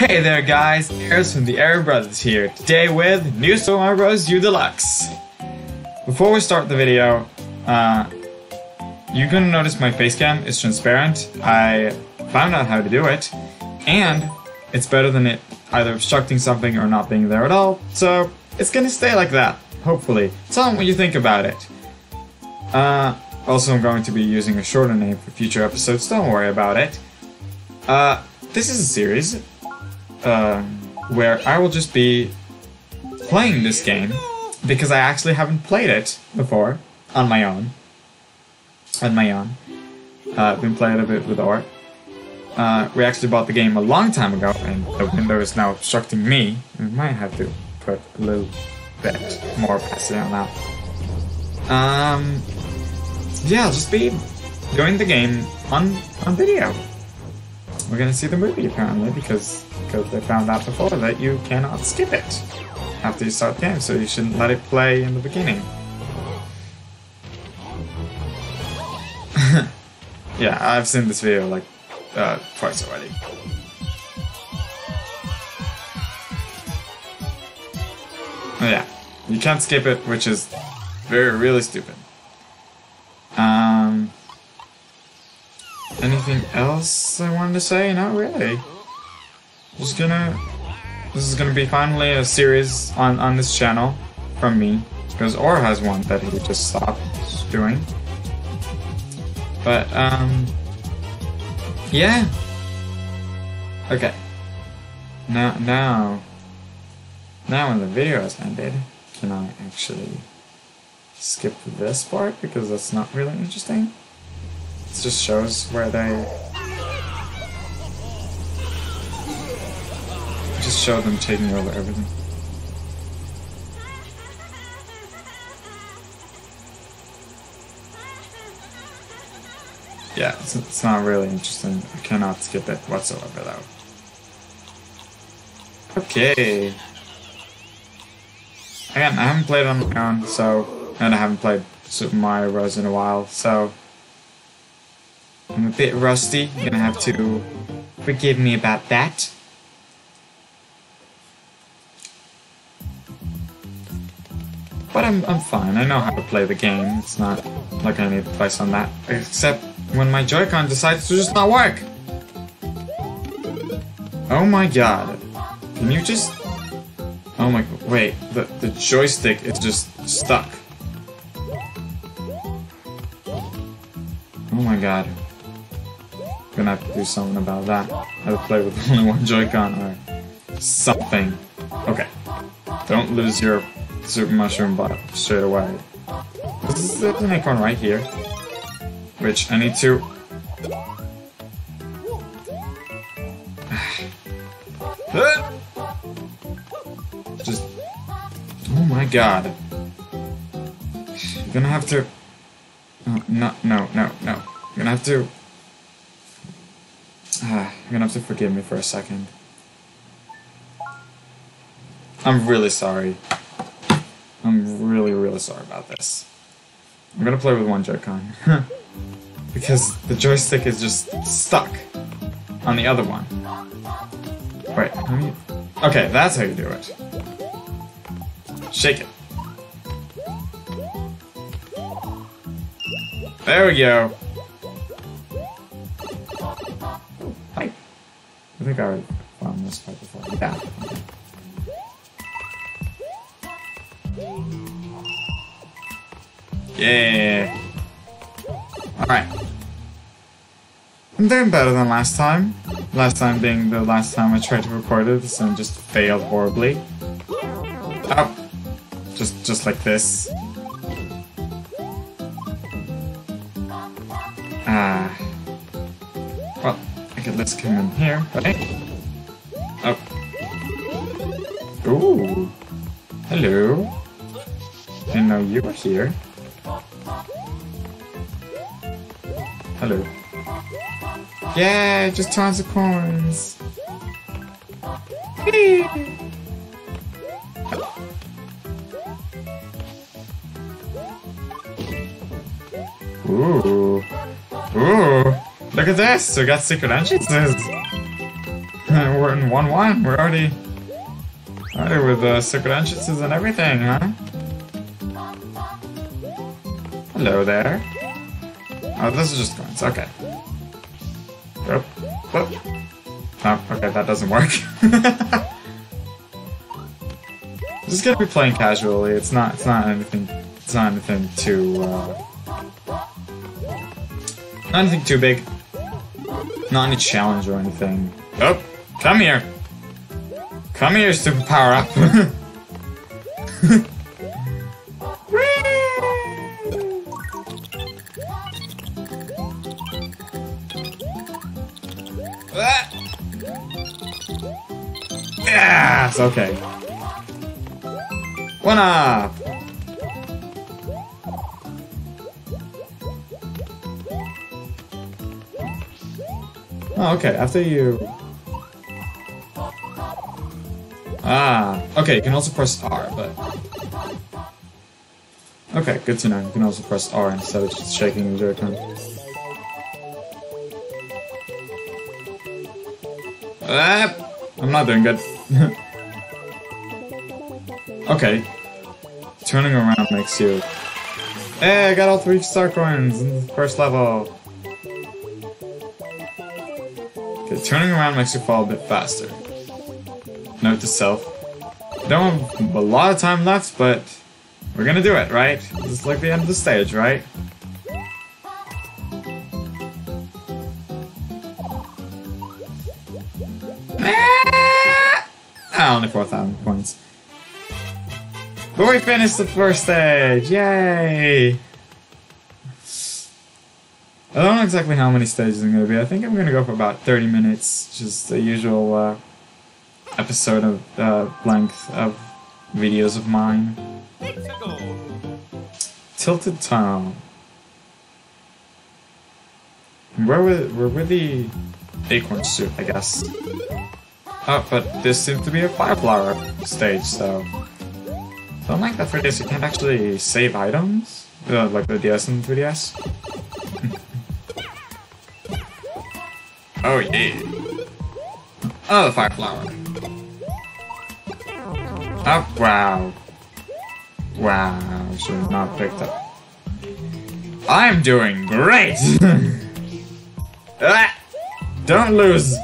Hey there guys, Erez from the ErOr Brothers here, today with New Super Bros. U Deluxe. Before we start the video, uh, you're gonna notice my face cam is transparent. I found out how to do it, and it's better than it either obstructing something or not being there at all, so it's gonna stay like that, hopefully. Tell me what you think about it. Uh, also I'm going to be using a shorter name for future episodes, don't worry about it. Uh, this is a series uh, where I will just be playing this game because I actually haven't played it before on my own. On my own. Uh, been playing a bit with Art. Uh, we actually bought the game a long time ago, and the window is now obstructing me. We might have to put a little bit more opacity on that. Um, yeah, I'll just be doing the game on on video. We're gonna see the movie apparently because because they found out before that you cannot skip it after you start the game, so you shouldn't let it play in the beginning. yeah, I've seen this video like uh, twice already. Oh, yeah, you can't skip it, which is very really stupid. Um, anything else I wanted to say? Not really. Just gonna. This is gonna be finally a series on on this channel from me because Or has one that he just stopped doing. But um, yeah. Okay. Now now. Now when the video has ended, can I actually skip this part because that's not really interesting? It just shows where they just show them taking over everything. Yeah, it's, it's not really interesting. I cannot skip it whatsoever though. Okay. Again, I haven't played on my own, so and I haven't played Super Mario Bros. in a while, so I'm a bit rusty. You're gonna have to forgive me about that. But I'm, I'm fine. I know how to play the game. It's not like I need advice on that. Except when my Joy-Con decides to just not work. Oh my god. Can you just... Oh my... Wait. The, the joystick is just stuck. Oh my god. Gonna have to do something about that. I have to play with only one Joy-Con or something. Okay. Don't lose your Super Mushroom Bot straight away. This is an icon right here. Which I need to... Uh! Just... Oh my god. You're gonna have to... Oh, no, no, no, no. You're gonna have to... Ah, you're gonna have to forgive me for a second. I'm really sorry. I'm really, really sorry about this. I'm gonna play with one Joy-Con. because the joystick is just stuck on the other one. Wait. Okay, that's how you do it. Shake it. There we go. I think I already found this part before. Yeah. Yeah. Alright. I'm doing better than last time. Last time being the last time I tried to record this and just failed horribly. Oh. Just, just like this. Come in here, right? Oh. Ooh. Hello. Didn't know you were here. Hello. Yeah, just tons of coins. Ooh. Ooh. Look at this. We got secret entrances. We're in 1-1. We're already... Already with uh, secret entrances and everything, huh? Hello there. Oh, this is just coins. Okay. Oh, oh. okay, that doesn't work. just gonna be playing casually. It's not. It's not anything. It's not anything too. Uh, not anything too big. Not any challenge or anything. Oh, come here. Come here, stupid power up. Ah, yes, okay. One up. Oh, okay, after you Ah, okay, you can also press R, but... Okay, good to know. You can also press R instead of just shaking the Joy-Con. Ah, I'm not doing good. okay. Turning around makes you... Hey, I got all three star coins in the first level. Turning around makes you fall a bit faster. Note to self. Don't have a lot of time left, but we're gonna do it, right? This is like the end of the stage, right? Ah, only 4,000 points. But we finished the first stage! Yay! I don't know exactly how many stages I'm gonna be. I think I'm gonna go for about 30 minutes, just the usual uh, episode of uh, length of videos of mine. Tilted Town. Where were where were the acorn suit? I guess. Oh, but this seems to be a Fireflower stage, so. So unlike the 3DS, you can't actually save items, uh, like the DS and 3DS. Oh yeah. Oh, the Fireflower. Oh, wow. Wow, should not picked up. I'm doing great! ah, don't lose!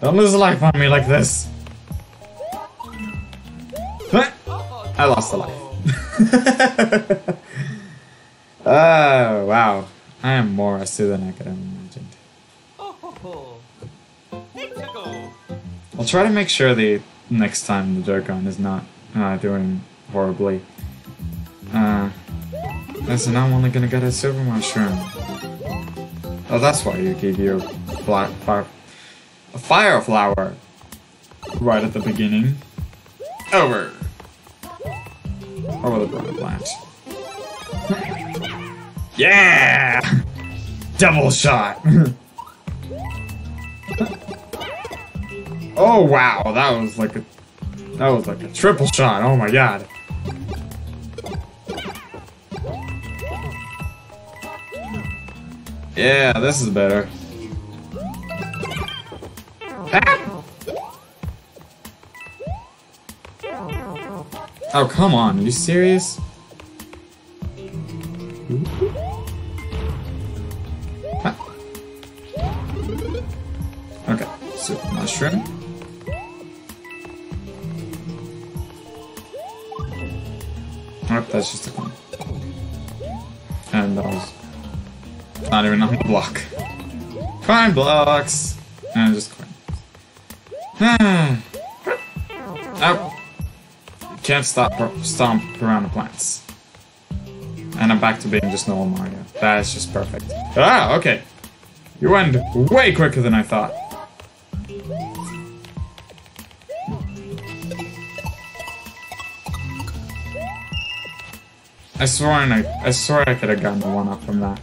Don't lose a life on me like this! I lost a life. oh, wow. I am more astute than I I'll try to make sure the next time the Joy-Con is not uh, doing horribly. Uh, listen, I'm only gonna get a silver mushroom. Oh, that's why you gave you black a fire flower right at the beginning. Over. Over the brown plant. Yeah! Double shot! Oh wow, that was like a that was like a triple shot. Oh my god. Yeah, this is better. Ah! Oh, come on. Are you serious? Coin blocks! And just coin. oh! Can't stop stomp around the plants. And I'm back to being just normal Mario. That is just perfect. Ah, okay. You went way quicker than I thought. I swear I, I swear I could have gotten the one up from that.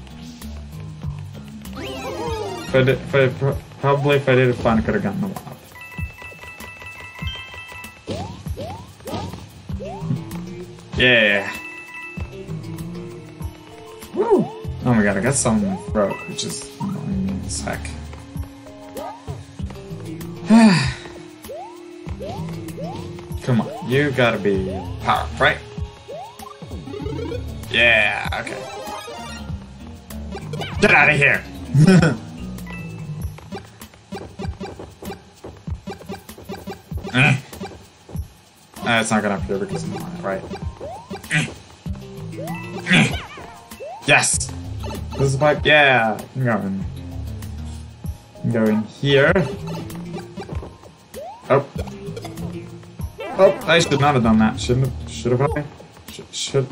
If I did, if I, probably if I did it fine, I could have gotten a lot. Yeah. Woo! Oh my god, I got something throat, which is annoying me as heck. Come on, you gotta be power, right? Yeah, okay. Get out of here! it's not gonna appear because I'm on right? yes! This is pipe, yeah! I'm going. I'm going here. Oh. Oh, I should not have done that. Shouldn't have, should have I? Should, should.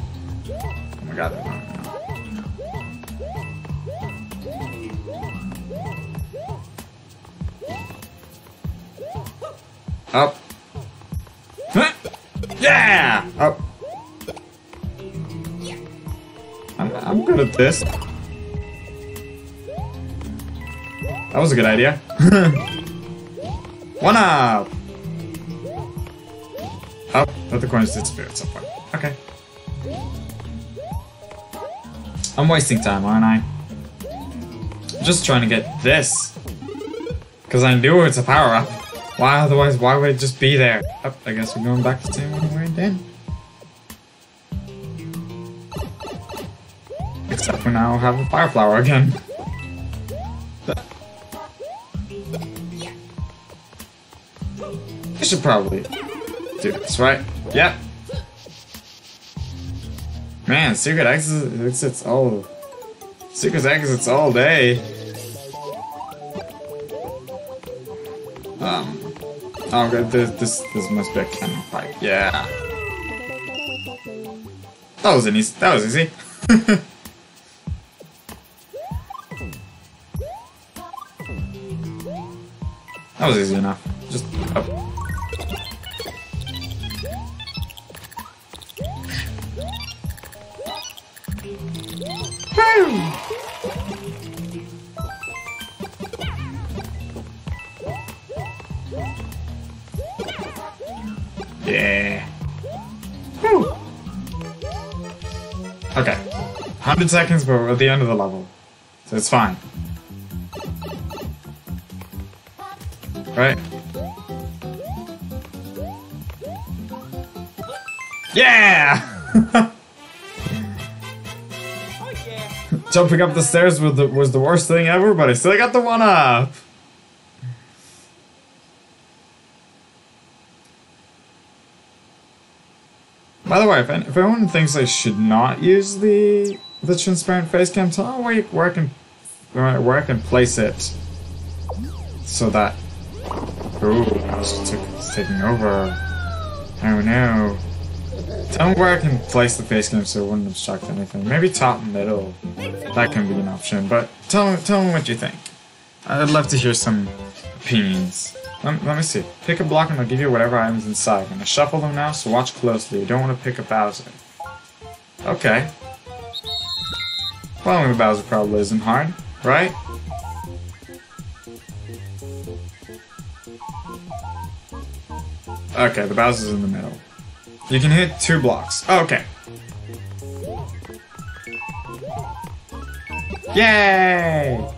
Oh my god. Yeah! Up. I'm, I'm good at this. That was a good idea. One up! Oh, let the coins disappear at some point. Okay. I'm wasting time, aren't I? I'm just trying to get this. Because I knew it's a power-up. Why otherwise, why would it just be there? Oh, I guess we're going back to For now, have a fire flower again. I should probably do this, right? Yeah. Man, secret exits, exits all... Secret exits all day. Um... Oh, okay, this, this, this must be a cannon pipe. Yeah. That was an easy, that was easy. that was easy enough. Just up. Yeah. Woo. Okay. 100 seconds, but we're at the end of the level. So it's fine. Right? Yeah! Jumping up the stairs was the, was the worst thing ever, but I still got the one up! By the way, if, if anyone thinks I should not use the the transparent face cam, tell me where, you, where I can where I can place it so that. Ooh, it's, it's taking over. Oh no. Tell me where I can place the face cam so it wouldn't obstruct anything. Maybe top middle. That can be an option. But tell me, tell me what you think. I'd love to hear some opinions. Let, let, me see. Pick a block and I'll give you whatever items inside. I'm gonna shuffle them now, so watch closely. You don't want to pick a Bowser. Okay. Following the Bowser probably isn't hard, right? Okay, the Bowser's in the middle. You can hit two blocks. Oh, okay. Yay!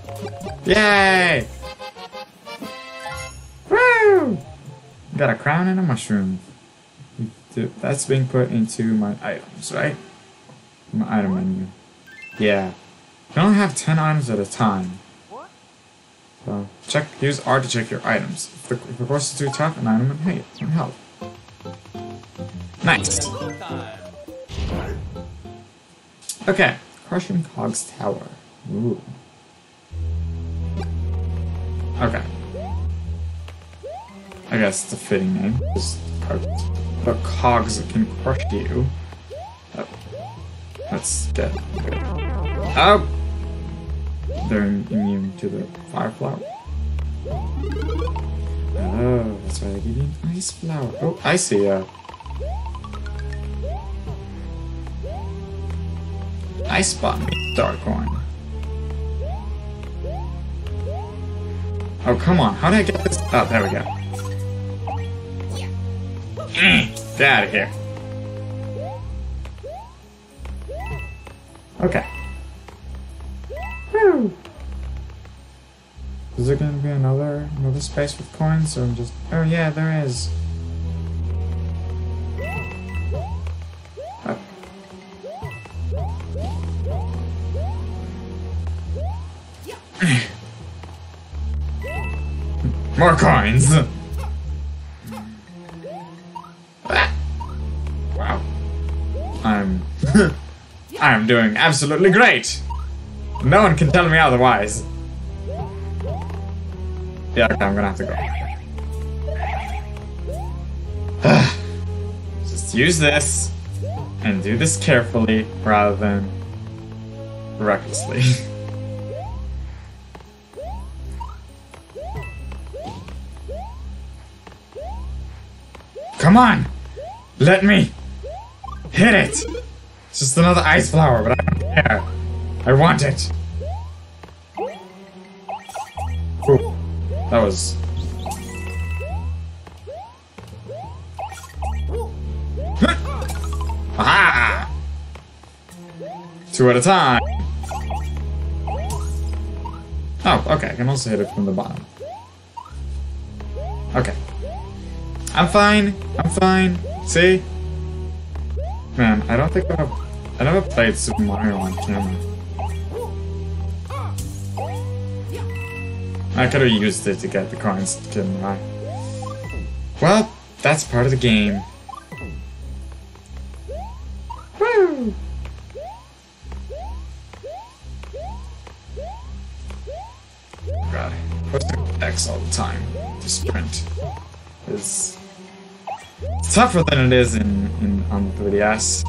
Yay! Woo! Got a crown and a mushroom. That's being put into my items, right? My item menu. Yeah. You can only have 10 items at a time. So, check, use R to check your items. If the, if course is too tough, an item and hey, can help. Nice. Okay, Crushing Cog's Tower. Ooh. Okay. I guess it's a fitting name. The cogs can crush you. Oh. Let's. Oh! They're immune to the fire flower. Oh, that's why they give you an ice flower. Oh, I see. Uh, I spot me, dark one. Oh, come on. How did I get this? Oh, there we go. Mm, get out of here. Okay. Is there gonna be another another space with coins, or I'm just? Oh yeah, there is. Oh. More coins. wow. I'm. I'm doing absolutely great. No one can tell me otherwise. Yeah, okay, I'm gonna have to go. Just use this and do this carefully rather than recklessly. Come on! Let me hit it! It's just another ice flower, but I don't care. I want it. That was. Aha! Two at a time. Oh, okay. I can also hit it from the bottom. Okay. I'm fine. I'm fine. See? Man, I don't think I've... I never played Super Mario on camera. I could have used it to get the coins, couldn't I? Well, that's part of the game. Woo! God, pushing X all the time to sprint is it's tougher than it is in, in on the 3DS.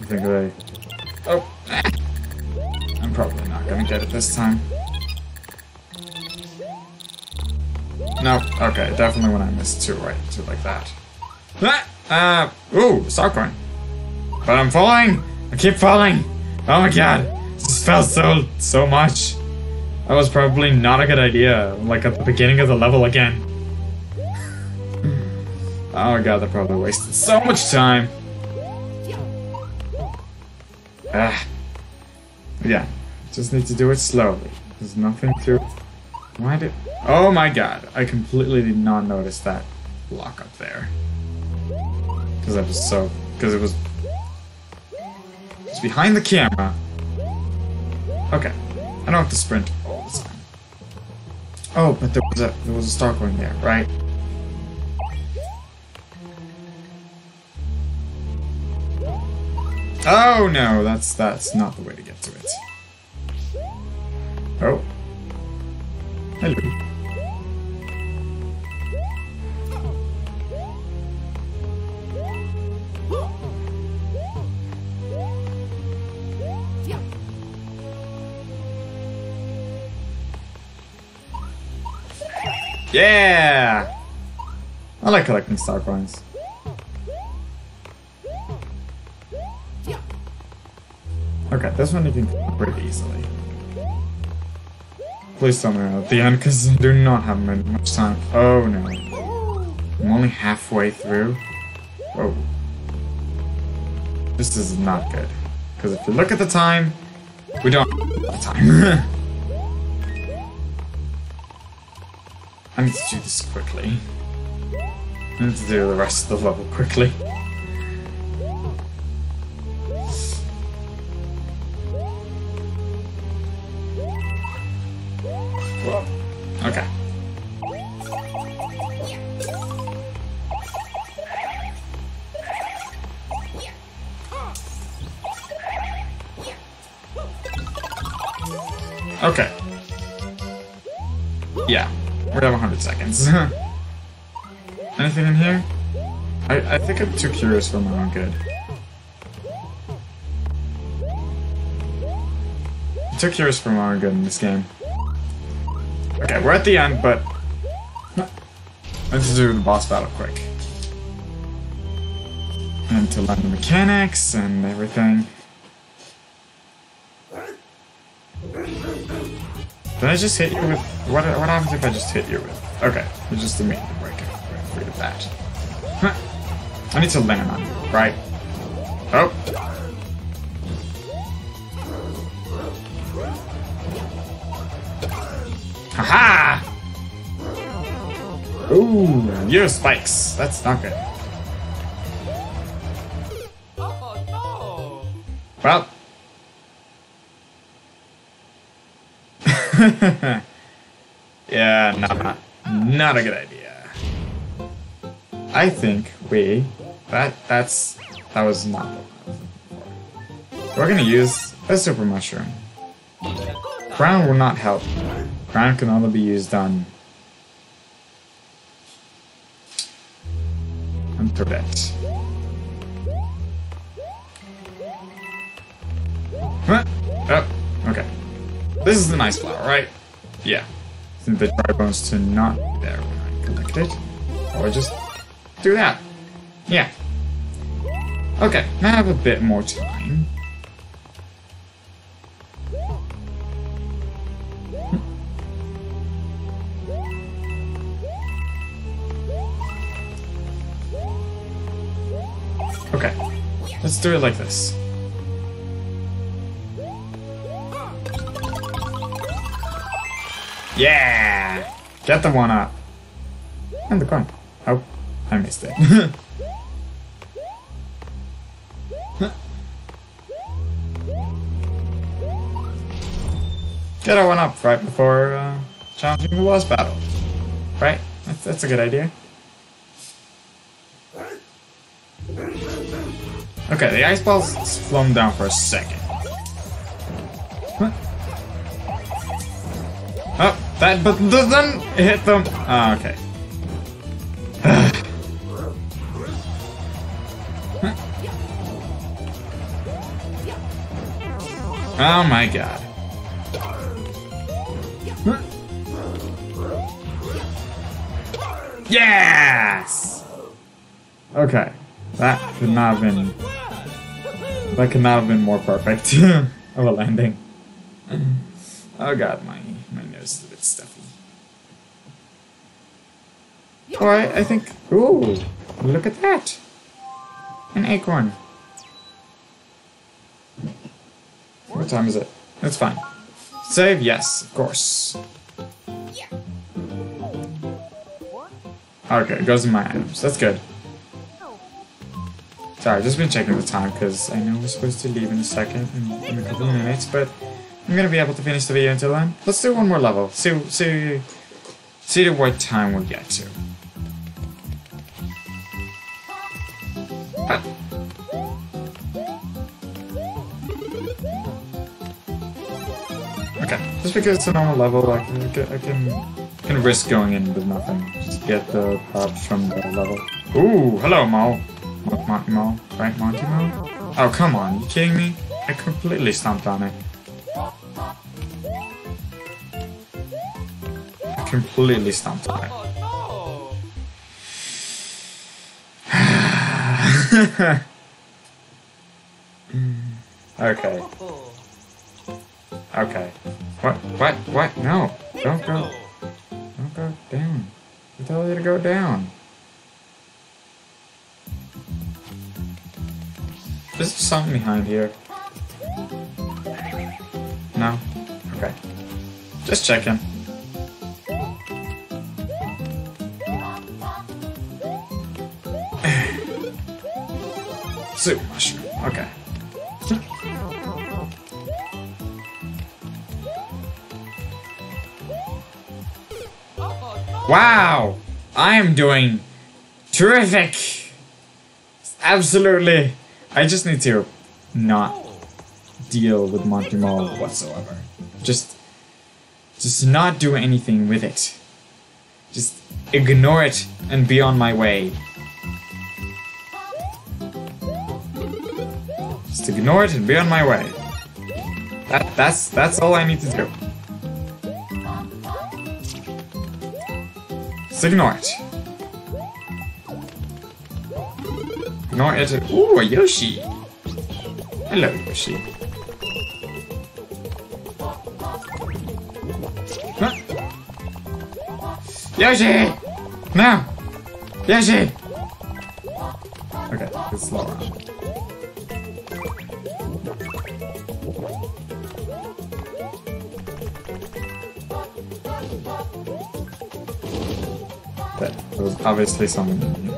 I think I... Oh! I'm probably not gonna get it this time. No, okay, definitely when I missed two right, two like that. Ah! Uh, ooh, star coin. But I'm falling! I keep falling! Oh my god! This fell so, so much. That was probably not a good idea, like at the beginning of the level again. Oh my god, that probably wasted so much time. Ah. Yeah, just need to do it slowly. There's nothing to... Why did... Oh my god, I completely did not notice that block up there. Because I was so... Because it was... It's behind the camera. Okay. I don't have to sprint all the time. Oh, but there was a there was a star coin there, right? Oh no, that's that's not the way to get to it. Oh. Yeah! I like collecting star coins. Okay, this one you can pretty easily. Please tell me at the end, because I do not have much time. Oh no. I'm only halfway through. Oh. This is not good. Because if you look at the time, we don't have time. I need to do this quickly. I need to do the rest of the level quickly. Okay. Yeah, we have 100 seconds. Uh-huh. Anything in here? I, I think I'm too curious for my own good. I'm too curious for my own good in this game. Okay, we're at the end, but... Let's do the boss battle quick. And to learn the mechanics and everything. Did I just hit you with... What, what happens if I just hit you with... Okay, you just immediately break it. We're free of that. Huh. I need to land on you, right? Oh. Haha! Ooh, you spikes. That's not good. Oh, well. yeah, not, not a good idea. I think we, that, that's, that was not We're gonna use a super mushroom. Crown will not help. Crown can only be used on on Toadette. Huh? Oh, okay. This is the nice flower, right? Yeah. The dry bones to not be there when I collect it. Or just do that. Yeah. Okay, now I have a bit more time. Hmm. Okay, let's do it like this. Yeah! Get the one up. And the coin. Oh, I missed it. Get a one up right before uh, challenging the boss battle. Right? That's, that's a good idea. Okay, the ice ball's flown down for a second. That button doesn't hit them. Oh, okay. oh my god. Yes! Okay. That could not have been... That could not have been more perfect of a landing. Oh god, my, my nose is a bit stuffy. Alright, I think... Ooh! Look at that! An acorn. What time is it? That's fine. Save? Yes, of course. Okay, it goes in my items. That's good. Oh. Sorry, just been checking the time because I know we're supposed to leave in a second, in, in a couple of minutes, but I'm gonna be able to finish the video until then. Let's do one more level. See, see, see to what time we get to. Ah. Okay, just because it's a normal level, I can, I can, can risk going in with nothing. Just get the props from the level. Ooh, hello, Mo. Monty Mole, right, Monty Mole? Oh, come on, you kidding me? I completely stomped on it. Completely stumped oh, it. okay. Okay. What? What? What? No. Don't go. Don't go down. I told you to go down. There's something behind here? No? Okay. Just checking. Soup mushroom. Okay. Wow! I am doing terrific! Absolutely! I just need to not deal with Monty Mole whatsoever. Just, just not do anything with it. Just ignore it and be on my way. Just ignore it and be on my way. That, that's, that's all I need to do. Just ignore it. Ignore it. Ooh, a Yoshi. Hello, Yoshi. Yoshi! No! Yoshi! Okay, it's slow around. was obviously something in here.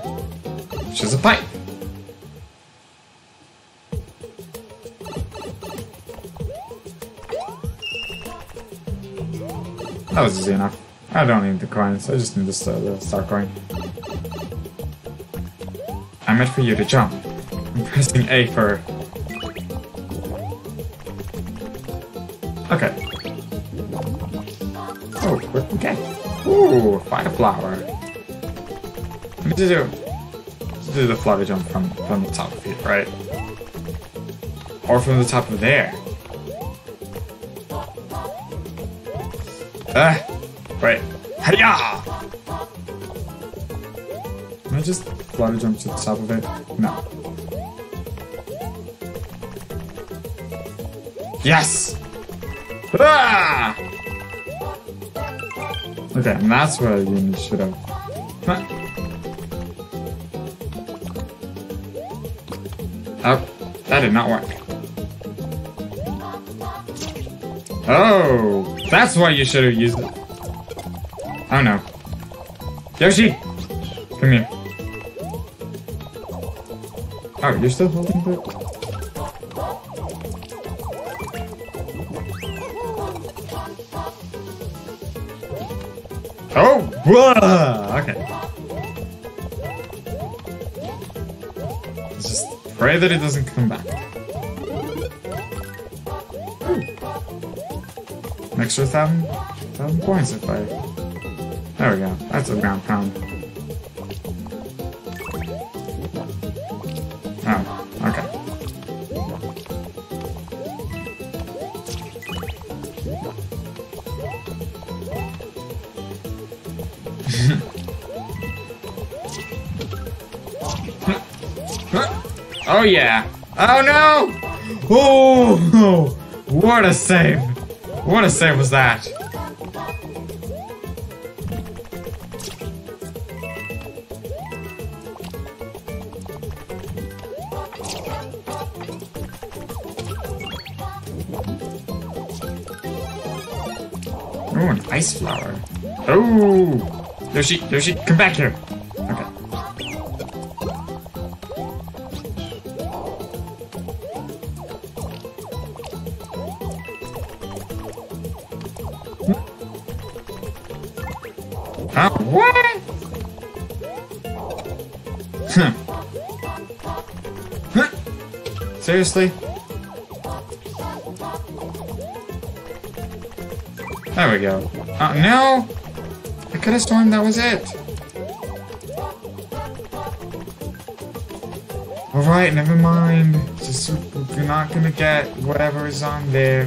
Which is a pipe. That was easy enough. I don't need the coins, I just need the star, the star coin. I meant for you to jump. I'm pressing A for... Okay. Oh, get? Ooh, fire flower. Let me do, do the flutter jump from, from the top of it, right? Or from the top of there. Ah! Flutter jump to the top of it? No. Yes! Ah! Okay, and that's where you should have. Huh. Oh, that did not work. Oh, that's why you should have used it. Oh no. Yoshi! You're still holding the... Oh! Whoa! Okay. Just pray that it doesn't come back. An extra thousand, thousand points if I... There we go. That's a ground pound. Oh yeah! Oh no! Oh! What a save! What a save was that? Oh, an ice flower. Oh! Yoshi, Yoshi, come back here! Seriously? There we go. Uh, no! I could have sworn that was it. Alright, never mind. Just, we're not gonna get whatever is on there.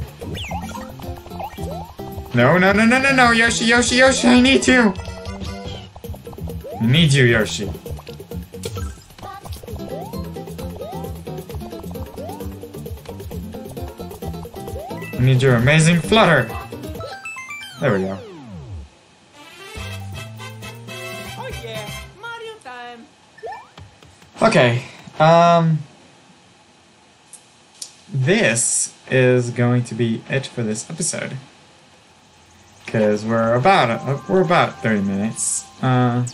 No, no, no, no, no, no, Yoshi, Yoshi, Yoshi, I need you! I need you, Yoshi. Need your amazing flutter! There we go. Okay, um... This is going to be it for this episode. Cause we're about uh, we're about thirty minutes. Uh,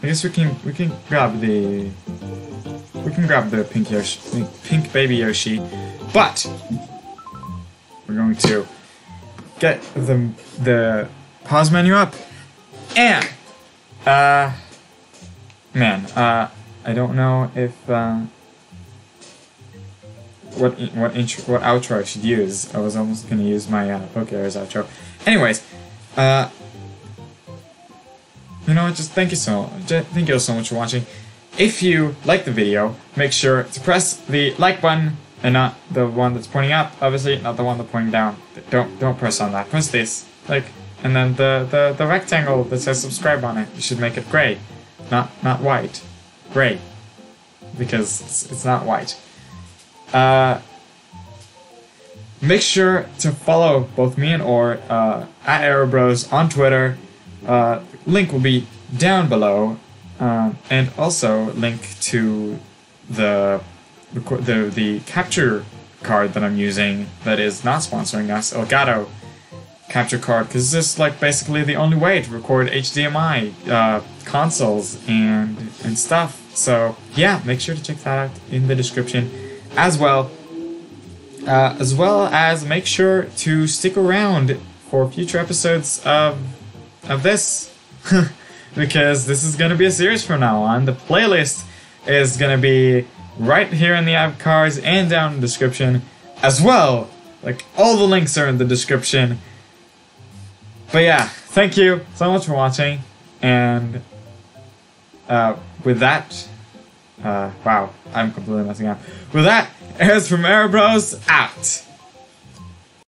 I guess we can we can grab the we can grab the pink Yoshi, pink baby Yoshi, but we're going to get the the pause menu up and uh man uh I don't know if uh, what what intro what outro I should use. I was almost gonna use my uh, Pokeairs outro. Anyways, uh, you know? Just thank you so ju- thank you all so much for watching. If you like the video, make sure to press the like button and not the one that's pointing up. Obviously, not the one that's pointing down. Don't don't press on that. Press this like, and then the the the rectangle that says subscribe on it. You should make it gray, not not white, gray, because it's, it's not white. Uh, make sure to follow both me and Or uh, at ErOrBros on Twitter. Uh, link will be down below, uh, and also link to the the the, capture card that I'm using that is not sponsoring us, Elgato. capture card because this is like basically the only way to record HDMI uh, consoles and and stuff. So yeah, make sure to check that out in the description as well. Uh, as well as make sure to stick around for future episodes of of this because this is gonna be a series from now on. The playlist is gonna be right here in the app cards and down in the description as well. Like all the links are in the description. But yeah, thank you so much for watching, and uh, with that, uh, wow, I'm completely messing up. With that, Erez from Bros out.